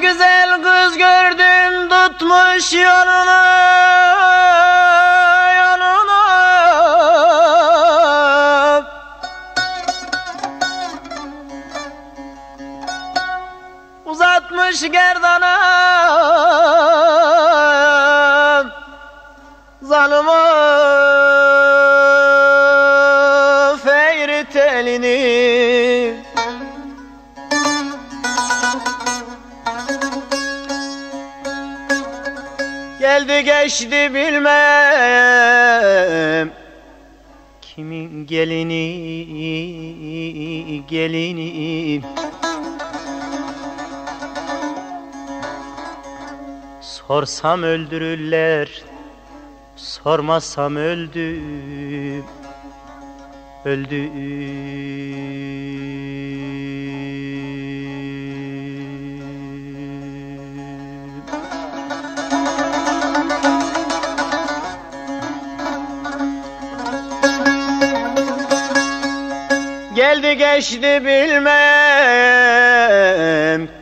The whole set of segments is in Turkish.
Uzatmış yanına yanına Uzatmış gerdana Zalımı feyri telini Geldi geçti bilmem. Kimin gelini gelini? Sorsam öldürürler Sormazsam öldüm Öldüm Geldi geçti bilmem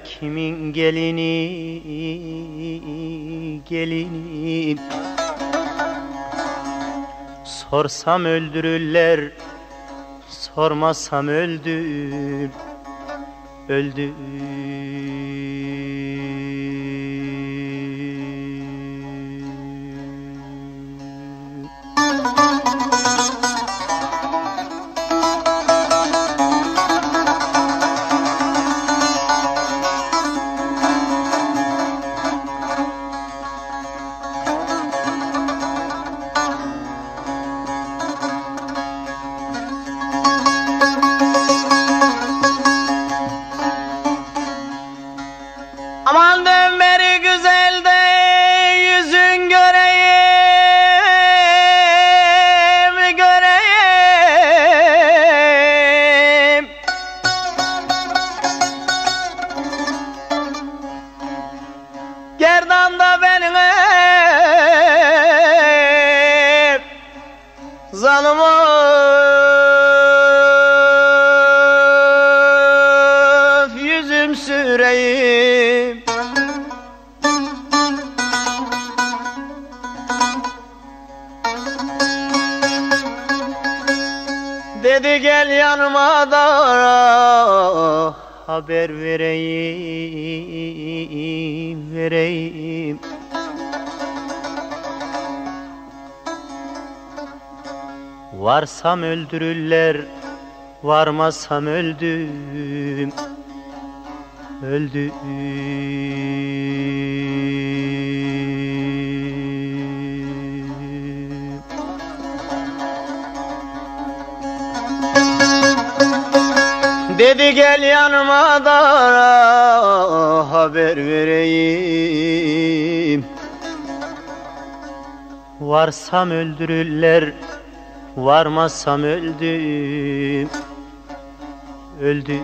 kimin gelini gelini. Sorsam öldürürler sormazsam öldüm öldüm zalımı yüzüm süreyim. Dedi gel yanıma da haber vereyim, vereyim. Varsam öldürürler, varmazsam öldüm, öldüm. Dedi gel yanıma da haber vereyim Varsam öldürürler Varmazsam öldüm Öldüm